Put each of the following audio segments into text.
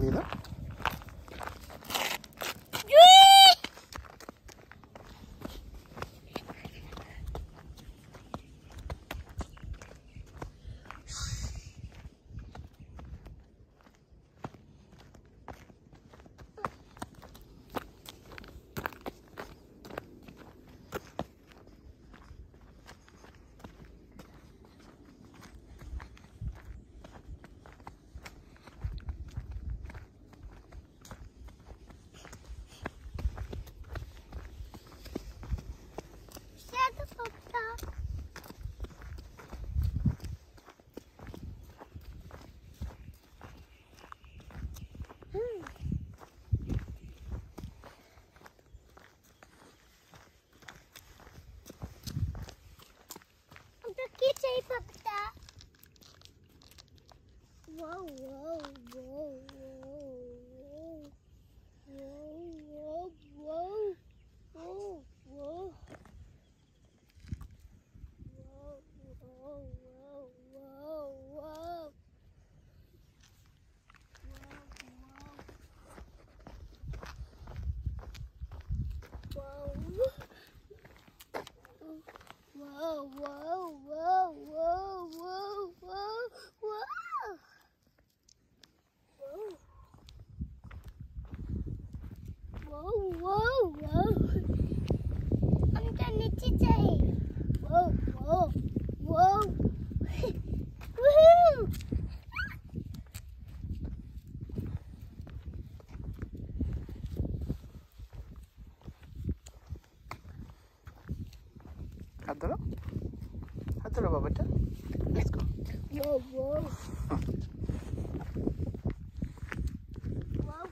Lila. Wow, wow, wow, wow. Wow, wow, wow. Wow, wow. Wow, wow, wow, wow, wow. Wow, wow. Whoa, whoa, whoa, whoa, whoa, whoa, whoa. Whoa, whoa, whoa. I'm gonna today. Whoa, whoa, whoa. Woohoo! হাত ধরো হাত ধরো বাবাটা let's go Whoa, whoa. Whoa.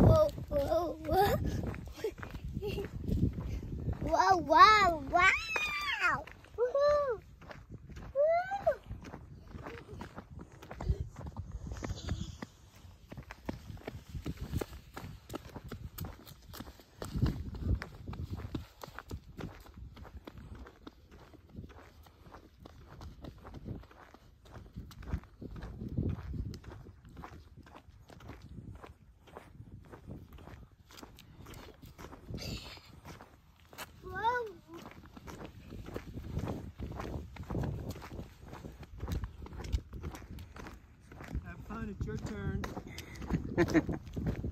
Whoa, whoa, whoa. Wow, wow, wow. Your turn.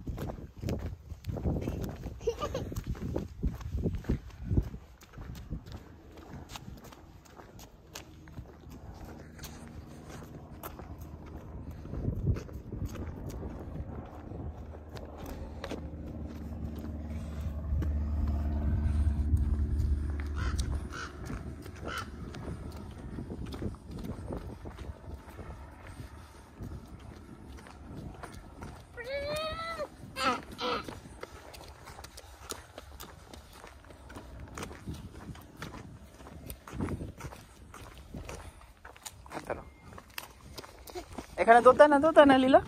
এখানে দোতা না দোতা না লীলা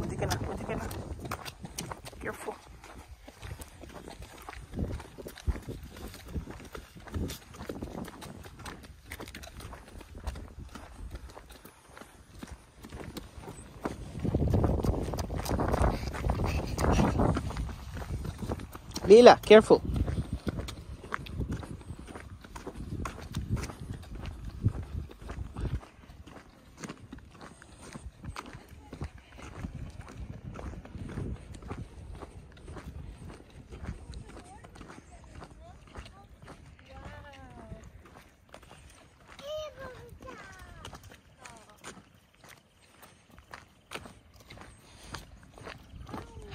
ওদিকে না ওদিকে না careful Lila, careful.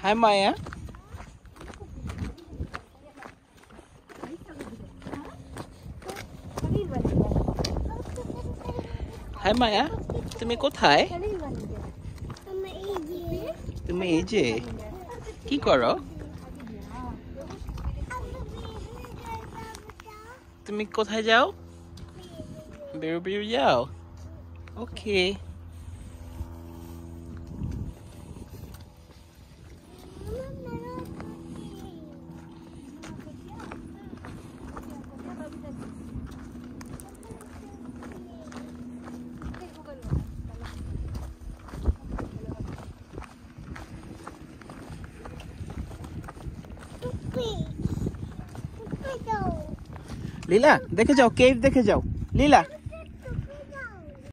Hi, Maya. Hi, Maya. তুমি কোথায় Mama Iggy. তুমি এই যে কি করো তুমি কোথায় যাও বেরো বেরো যাও ওকে लीला देखे जाओ केव देखे जाओ। लीला